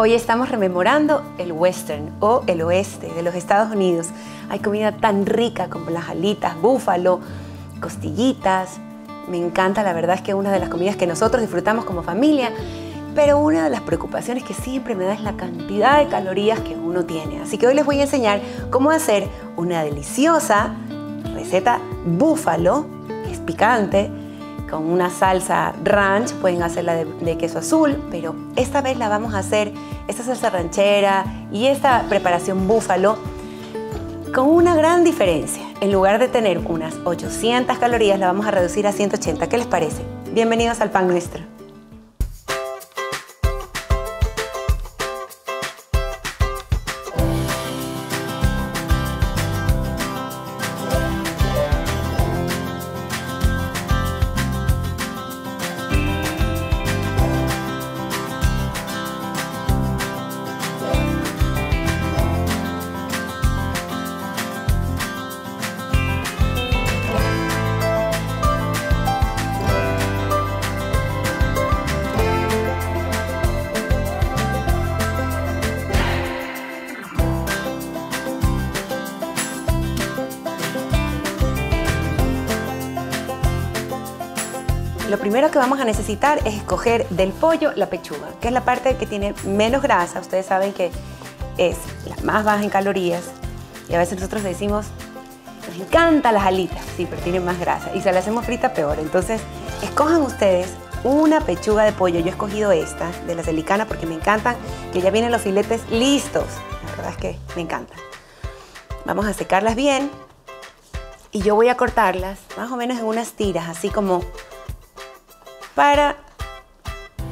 Hoy estamos rememorando el western o el oeste de los Estados Unidos. Hay comida tan rica como las alitas, búfalo, costillitas. Me encanta, la verdad es que es una de las comidas que nosotros disfrutamos como familia, pero una de las preocupaciones que siempre me da es la cantidad de calorías que uno tiene. Así que hoy les voy a enseñar cómo hacer una deliciosa receta búfalo, que es picante, con una salsa ranch, pueden hacerla de, queso azul, pero esta vez la vamos a hacer, esta salsa ranchera y esta preparación búfalo, con una gran diferencia. En lugar de tener unas 800 calorías, la vamos a reducir a 180. ¿Qué les parece? Bienvenidos al Pan Nuestro. Primero que vamos a necesitar es escoger del pollo la pechuga, que es la parte que tiene menos grasa. Ustedes saben que es la más baja en calorías. Y a veces nosotros decimos, nos encantan las alitas, sí, pero tienen más grasa. Y si la hacemos frita, peor. Entonces, escojan ustedes una pechuga de pollo. Yo he escogido esta, de la celicana, porque me encantan, que ya vienen los filetes listos. La verdad es que me encantan. Vamos a secarlas bien. Y yo voy a cortarlas más o menos en unas tiras, así como para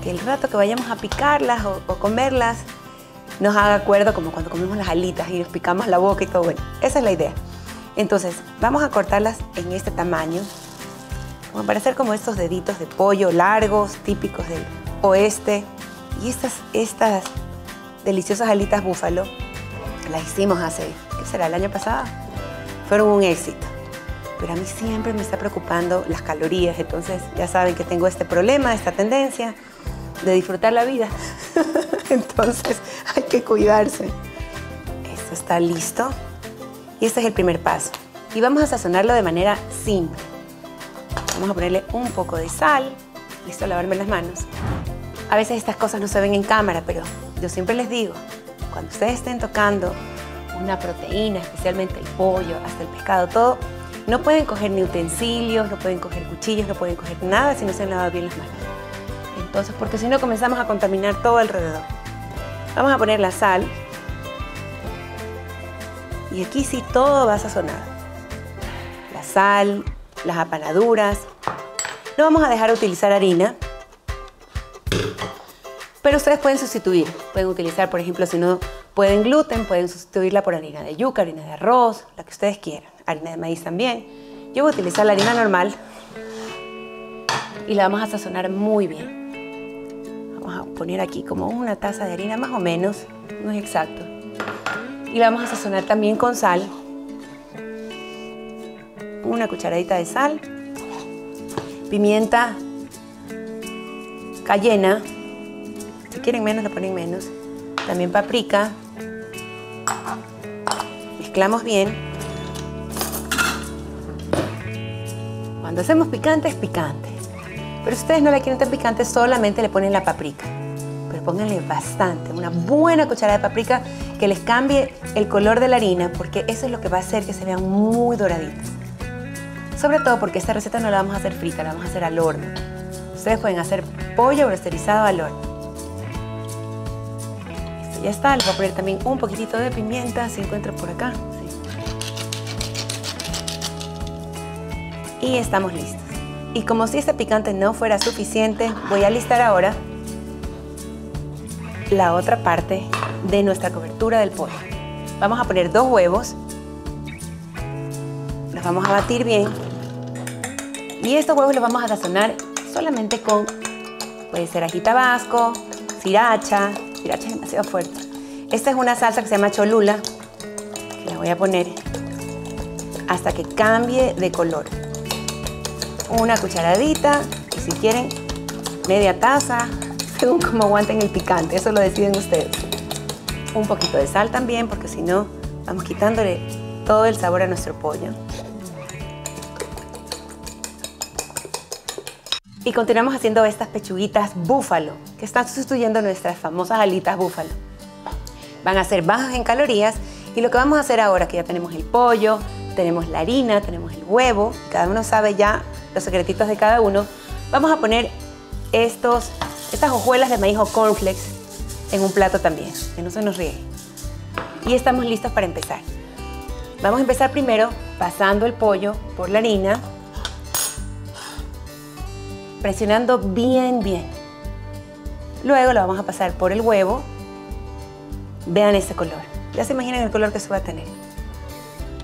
que el rato que vayamos a picarlas o, comerlas nos haga acuerdo como cuando comemos las alitas y nos picamos la boca y todo. Bueno, esa es la idea. Entonces, vamos a cortarlas en este tamaño, como para hacer como estos deditos de pollo largos, típicos del oeste. Y estas, estas deliciosas alitas búfalo las hicimos hace, ¿qué será? El año pasado. Fueron un éxito pero a mí siempre me está preocupando las calorías, entonces ya saben que tengo este problema, esta tendencia de disfrutar la vida. entonces hay que cuidarse. Esto está listo y este es el primer paso. Y vamos a sazonarlo de manera simple. Vamos a ponerle un poco de sal. Listo, lavarme las manos. A veces estas cosas no se ven en cámara, pero yo siempre les digo, cuando ustedes estén tocando una proteína, especialmente el pollo, hasta el pescado, todo, no pueden coger ni utensilios, no pueden coger cuchillos, no pueden coger nada si no se han lavado bien las manos. Entonces, porque si no comenzamos a contaminar todo alrededor. Vamos a poner la sal. Y aquí sí todo va a sazonar. La sal, las apanaduras. No vamos a dejar de utilizar harina. Pero ustedes pueden sustituir. Pueden utilizar, por ejemplo, si no pueden gluten, pueden sustituirla por harina de yuca, harina de arroz, la que ustedes quieran harina de maíz también. Yo voy a utilizar la harina normal y la vamos a sazonar muy bien. Vamos a poner aquí como una taza de harina más o menos, no es exacto. Y la vamos a sazonar también con sal. Una cucharadita de sal. Pimienta cayena. Si quieren menos, le ponen menos. También paprika. Mezclamos bien. Cuando hacemos picante es picante. Pero si ustedes no la quieren tan picante, solamente le ponen la paprika. Pero pónganle bastante, una buena cucharada de paprika que les cambie el color de la harina, porque eso es lo que va a hacer que se vean muy doraditas. Sobre todo porque esta receta no la vamos a hacer frita, la vamos a hacer al horno. Ustedes pueden hacer pollo resterizado al horno. ya está, les voy a poner también un poquitito de pimienta, si encuentro por acá. Y estamos listos. Y como si este picante no fuera suficiente, voy a listar ahora la otra parte de nuestra cobertura del pollo. Vamos a poner dos huevos, los vamos a batir bien y estos huevos los vamos a sazonar solamente con, puede ser ají tabasco, sriracha, sriracha es demasiado fuerte. Esta es una salsa que se llama cholula, que la voy a poner hasta que cambie de color una cucharadita y si quieren media taza, según cómo aguanten el picante, eso lo deciden ustedes. Un poquito de sal también, porque si no, vamos quitándole todo el sabor a nuestro pollo. Y continuamos haciendo estas pechuguitas búfalo, que están sustituyendo nuestras famosas alitas búfalo. Van a ser bajas en calorías y lo que vamos a hacer ahora, que ya tenemos el pollo, tenemos la harina, tenemos el huevo, cada uno sabe ya los secretitos de cada uno, vamos a poner estos, estas hojuelas de maíz o cornflakes en un plato también, que no se nos riegue. Y estamos listos para empezar. Vamos a empezar primero pasando el pollo por la harina, presionando bien, bien. Luego lo vamos a pasar por el huevo. Vean ese color. Ya se imaginan el color que se va a tener.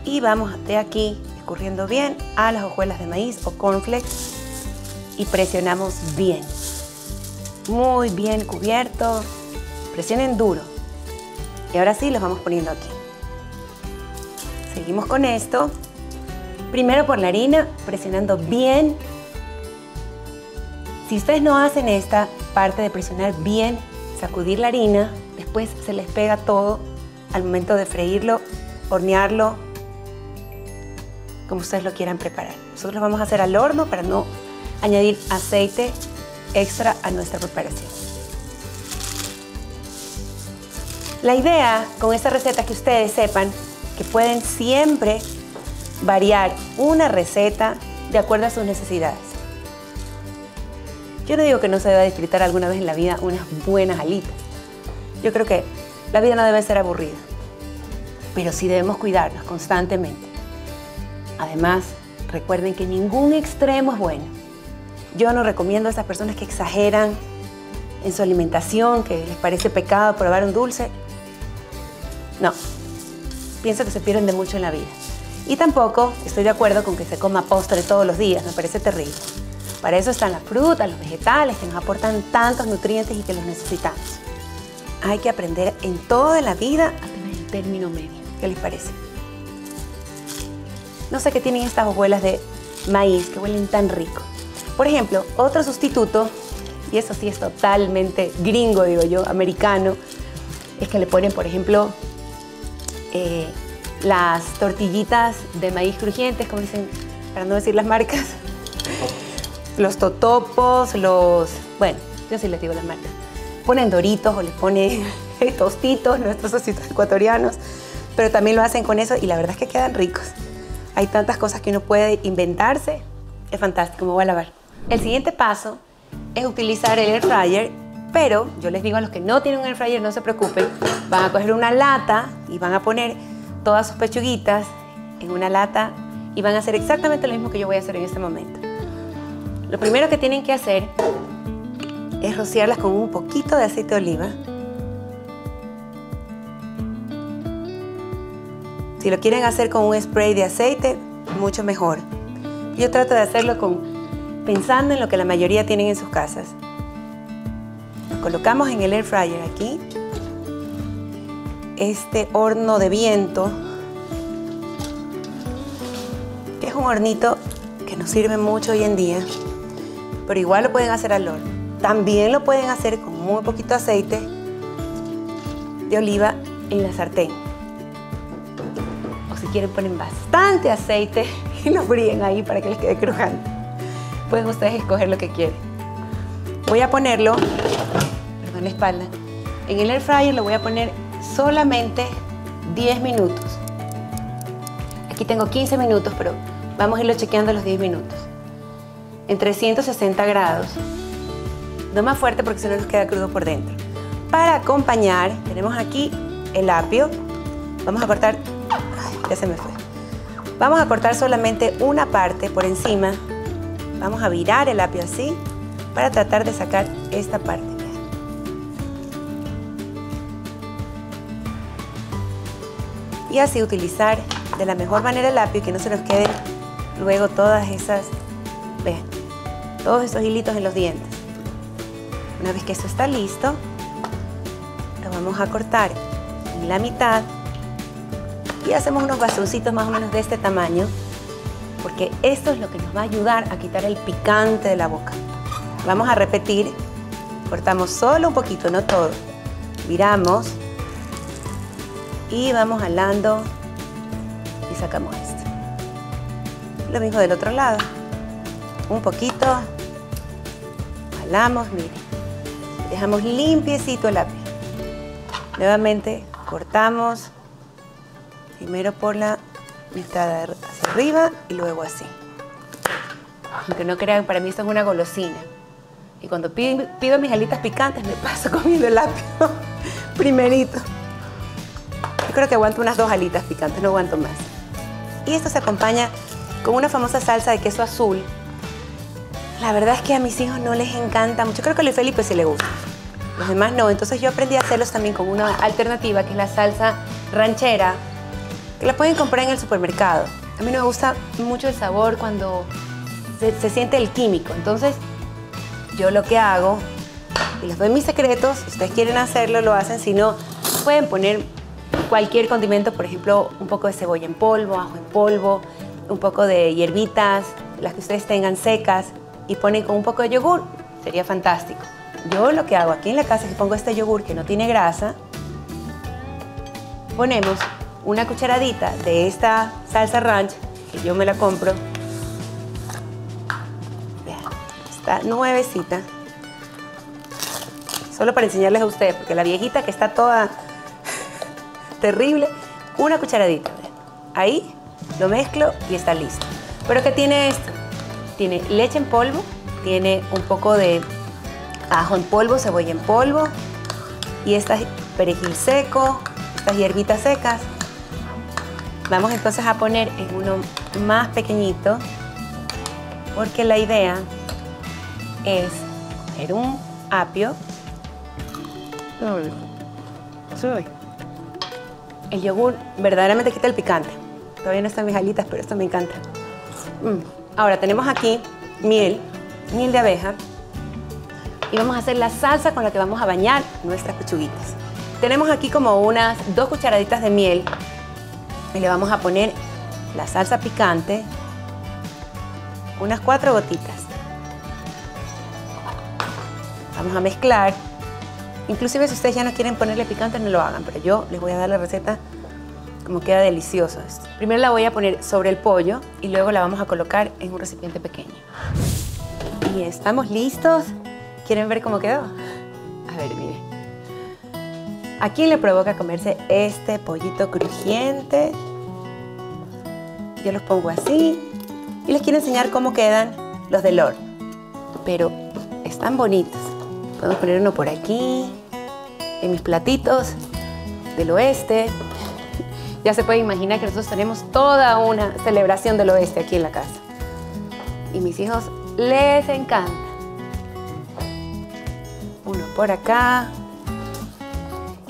Y vamos de aquí, escurriendo bien a las hojuelas de maíz o cornflakes y presionamos bien. Muy bien cubierto. Presionen duro. Y ahora sí los vamos poniendo aquí. Seguimos con esto. Primero por la harina, presionando bien. Si ustedes no hacen esta parte de presionar bien, sacudir la harina, después se les pega todo al momento de freírlo, hornearlo, como ustedes lo quieran preparar. Nosotros lo vamos a hacer al horno para no añadir aceite extra a nuestra preparación. La idea con esta receta es que ustedes sepan que pueden siempre variar una receta de acuerdo a sus necesidades. Yo no digo que no se deba disfrutar alguna vez en la vida unas buenas alitas. Yo creo que la vida no debe ser aburrida, pero sí debemos cuidarnos constantemente. Además, recuerden que ningún extremo es bueno. Yo no recomiendo a esas personas que exageran en su alimentación, que les parece pecado probar un dulce. No, pienso que se pierden de mucho en la vida. Y tampoco estoy de acuerdo con que se coma postre todos los días, me parece terrible. Para eso están las frutas, los vegetales, que nos aportan tantos nutrientes y que los necesitamos. Hay que aprender en toda la vida a tener el término medio. ¿Qué les parece? No sé qué tienen estas hojuelas de maíz que huelen tan rico. Por ejemplo, otro sustituto, y eso sí es totalmente gringo, digo yo, americano, es que le ponen, por ejemplo, eh, las tortillitas de maíz crujientes, como dicen, para no decir las marcas, los totopos, los... Bueno, yo sí les digo las marcas. Ponen doritos o les ponen tostitos, nuestros ositos ecuatorianos, pero también lo hacen con eso y la verdad es que quedan ricos. Hay tantas cosas que uno puede inventarse, es fantástico, me voy a lavar. El siguiente paso es utilizar el air fryer, pero yo les digo a los que no tienen un air fryer, no se preocupen, van a coger una lata y van a poner todas sus pechuguitas en una lata y van a hacer exactamente lo mismo que yo voy a hacer en este momento. Lo primero que tienen que hacer es rociarlas con un poquito de aceite de oliva. Si lo quieren hacer con un spray de aceite, mucho mejor. Yo trato de hacerlo con, pensando en lo que la mayoría tienen en sus casas. Lo colocamos en el air fryer aquí. Este horno de viento, que es un hornito que nos sirve mucho hoy en día, pero igual lo pueden hacer al horno. También lo pueden hacer con muy poquito aceite de oliva en la sartén quieren ponen bastante aceite y lo fríen ahí para que les quede crujante. Pueden ustedes escoger lo que quieren. Voy a ponerlo, perdón la espalda, en el air fryer lo voy a poner solamente 10 minutos. Aquí tengo 15 minutos, pero vamos a irlo chequeando los 10 minutos. En 360 grados. No más fuerte porque si no nos queda crudo por dentro. Para acompañar, tenemos aquí el apio. Vamos a cortar ya se me fue. Vamos a cortar solamente una parte por encima. Vamos a virar el apio así para tratar de sacar esta parte. Y así utilizar de la mejor manera el apio y que no se nos queden luego todas esas, vean, todos esos hilitos en los dientes. Una vez que esto está listo, lo vamos a cortar en la mitad y hacemos unos bastoncitos más o menos de este tamaño porque esto es lo que nos va a ayudar a quitar el picante de la boca. Vamos a repetir Cortamos solo un poquito, no todo. Viramos y vamos jalando y sacamos esto. Lo mismo del otro lado. Un poquito. Jalamos, miren. Dejamos limpiecito el lápiz. Nuevamente cortamos primero por la mitad hacia arriba y luego así. Aunque no crean, para mí esto es una golosina. Y cuando pido, mis alitas picantes me paso comiendo el lápiz primerito. Yo creo que aguanto unas dos alitas picantes, no aguanto más. Y esto se acompaña con una famosa salsa de queso azul. La verdad es que a mis hijos no les encanta mucho. Creo que a Luis Felipe sí le gusta. Los demás no. Entonces yo aprendí a hacerlos también con una alternativa que es la salsa ranchera, la pueden comprar en el supermercado. A mí no me gusta mucho el sabor cuando se, se siente el químico. Entonces yo lo que hago, y les doy mis secretos, si ustedes quieren hacerlo, lo hacen. Si no, pueden poner cualquier condimento, por ejemplo, un poco de cebolla en polvo, ajo en polvo, un poco de hierbitas, las que ustedes tengan secas, y ponen con un poco de yogur. Sería fantástico. Yo lo que hago aquí en la casa es que pongo este yogur que no tiene grasa, ponemos una cucharadita de esta salsa ranch, que yo me la compro, está nuevecita, solo para enseñarles a ustedes, porque la viejita que está toda terrible, una cucharadita, ahí lo mezclo y está listo. Pero ¿qué tiene esto? Tiene leche en polvo, tiene un poco de ajo en polvo, cebolla en polvo y esta perejil seco, estas hierbitas secas. Vamos entonces a poner en uno más pequeñito porque la idea es coger un apio. El yogur verdaderamente quita el picante. Todavía no están mis alitas, pero esto me encanta. Mm. Ahora tenemos aquí miel, miel de abeja, y vamos a hacer la salsa con la que vamos a bañar nuestras pechuguitas. Tenemos aquí como unas dos cucharaditas de miel y le vamos a poner la salsa picante, unas cuatro gotitas. Vamos a mezclar. Inclusive si ustedes ya no quieren ponerle picante, no lo hagan, pero yo les voy a dar la receta como queda delicioso esto. Primero la voy a poner sobre el pollo y luego la vamos a colocar en un recipiente pequeño. Y estamos listos. ¿Quieren ver cómo quedó? A ver, mire. ¿A quién le provoca comerse este pollito crujiente? Yo los pongo así y les quiero enseñar cómo quedan los del horno. Pero están bonitos. Podemos poner uno por aquí, en mis platitos del oeste. Ya se puede imaginar que nosotros tenemos toda una celebración del oeste aquí en la casa. Y mis hijos les encanta. Uno por acá.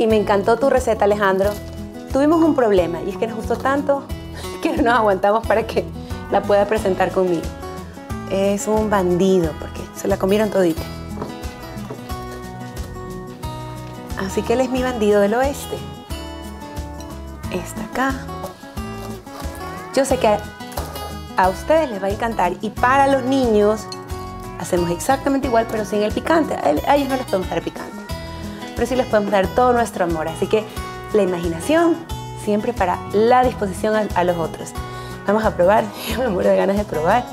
Y me encantó tu receta, Alejandro. Tuvimos un problema y es que nos gustó tanto que no nos aguantamos para que la pueda presentar conmigo. Es un bandido porque se la comieron todita. Así que él es mi bandido del oeste. Esta acá. Yo sé que a ustedes les va a encantar y para los niños hacemos exactamente igual pero sin el picante. A ellos no les podemos dar picante, pero sí les podemos dar todo nuestro amor. Así que la imaginación siempre para la disposición a, a los otros. Vamos a probar, yo me muero de ganas de probar.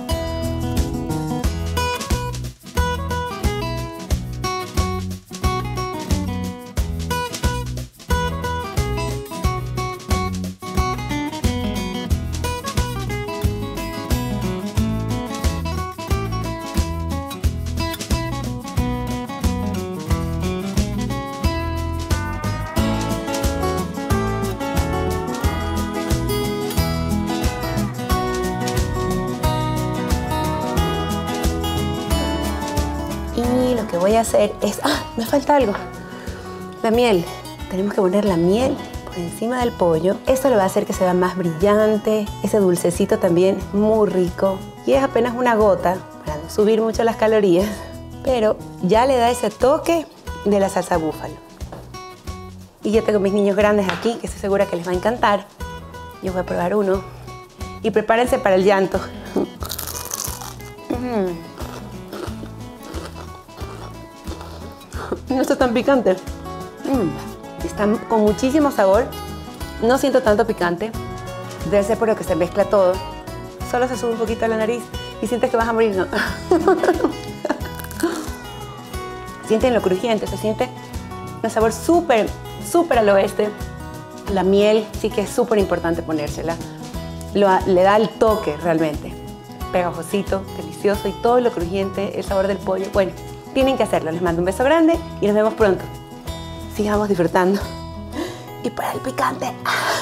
Hacer es... ¡Ah! Me falta algo. La miel. Tenemos que poner la miel por encima del pollo. Esto le va a hacer que se vea más brillante. Ese dulcecito también muy rico. Y es apenas una gota para no subir mucho las calorías. Pero ya le da ese toque de la salsa búfalo. Y yo tengo mis niños grandes aquí, que estoy segura que les va a encantar. Yo voy a probar uno. Y prepárense para el llanto. Mm. No está tan picante. Mm, Está con muchísimo sabor. No siento tanto picante. Debe ser por lo que se mezcla todo. Solo se sube un poquito a la nariz y sientes que vas a morir. No. Sienten lo crujiente, se siente un sabor súper, súper al oeste. La miel sí que es súper importante ponérsela. Le da el toque realmente. Pegajosito, delicioso y todo lo crujiente, el sabor del pollo. Bueno, tienen que hacerlo. Les mando un beso grande y nos vemos pronto. Sigamos disfrutando. Y para el picante. ¡ah!